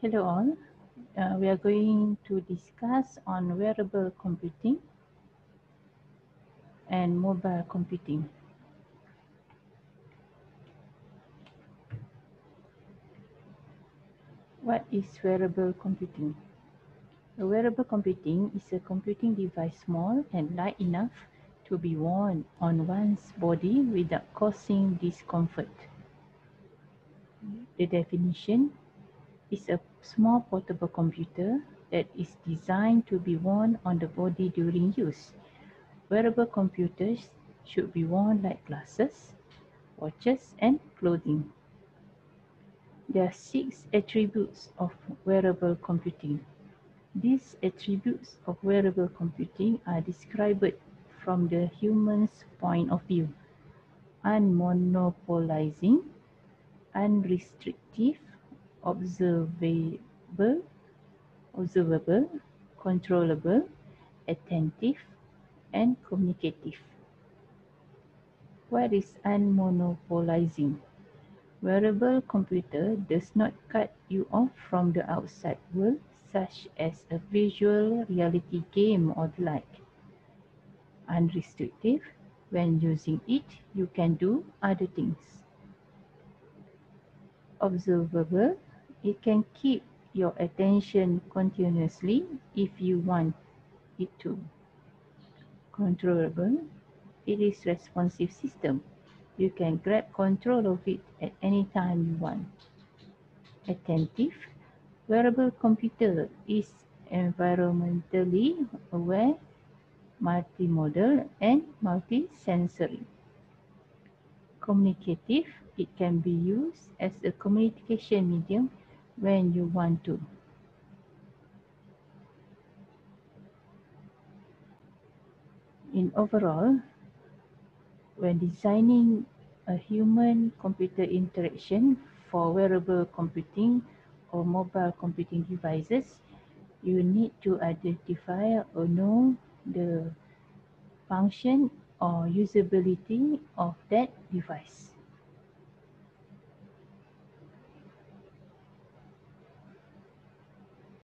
Hello all. Uh, we are going to discuss on wearable computing and mobile computing. What is wearable computing? A wearable computing is a computing device small and light enough to be worn on one's body without causing discomfort. The definition is a small portable computer that is designed to be worn on the body during use. Wearable computers should be worn like glasses, watches, and clothing. There are six attributes of wearable computing. These attributes of wearable computing are described from the human's point of view. Unmonopolizing, unrestrictive, observable, observable, controllable, attentive, and communicative. What is unmonopolizing? Wearable computer does not cut you off from the outside world such as a visual reality game or the like. Unrestrictive, when using it, you can do other things. Observable, it can keep your attention continuously if you want it to. Controllable, it is responsive system you can grab control of it at any time you want. Attentive, wearable computer is environmentally aware, multimodal, and multisensory. Communicative, it can be used as a communication medium when you want to. In overall, when designing a human-computer interaction for wearable computing or mobile computing devices, you need to identify or know the function or usability of that device.